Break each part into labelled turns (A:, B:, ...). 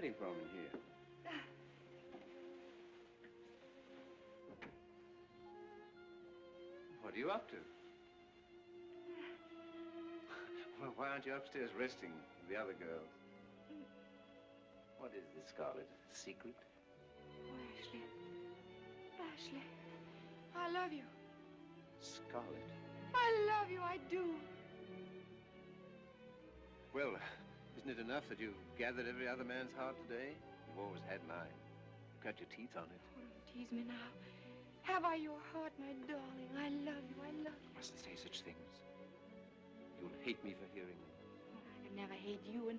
A: hiding from in here? What are you up to? Well, why aren't you upstairs resting with the other girls? What is this, Scarlett? A secret?
B: Oh, Ashley. Ashley. I love you.
A: Scarlett.
B: I love you, I do.
A: Well, isn't it enough that you've gathered every other man's heart today? You've always had mine. You've got your teeth on it.
B: Oh, don't tease me now. Have I your heart, my darling? I love you, I love you.
A: You mustn't say such things. You'll hate me for hearing them.
B: I could never hate you, and,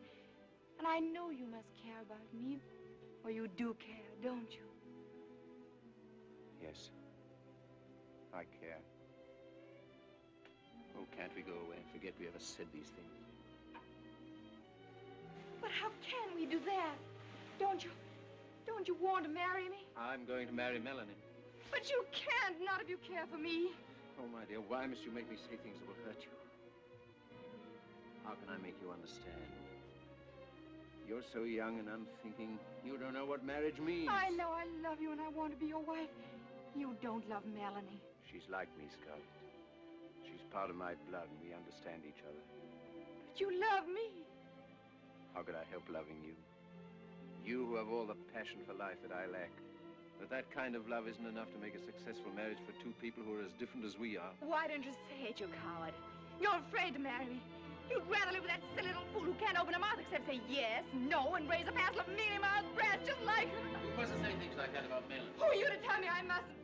B: and I know you must care about me. Or you do care, don't you?
A: Yes. I care. Oh, can't we go away and forget we ever said these things?
B: How can we do that? Don't you, don't you want to marry me?
A: I'm going to marry Melanie.
B: But you can't, not if you care for me.
A: Oh, my dear, why must you make me say things that will hurt you? How can I make you understand? You're so young and unthinking. You don't know what marriage means.
B: I know I love you and I want to be your wife. You don't love Melanie.
A: She's like me, Scarlett. She's part of my blood and we understand each other.
B: But you love me.
A: How could I help loving you? You who have all the passion for life that I lack. But that kind of love isn't enough to make a successful marriage for two people who are as different as we are.
B: Why don't you say it, you coward? You're afraid to marry me. You'd rather live with that silly little fool who can't open her mouth except say yes, no, and raise a passel of mealy-mouthed brats just like her.
A: You mustn't say things like that about Melanie.
B: Who are you to tell me I mustn't?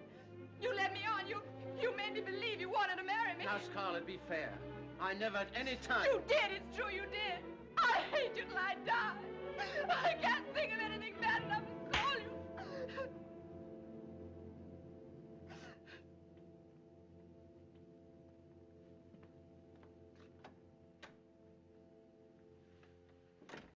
B: You led me on. You you made me believe you wanted to marry me.
A: Now, Scarlett, be fair. I never at any time...
B: You did. It's true you did. I hate you till I die. I can't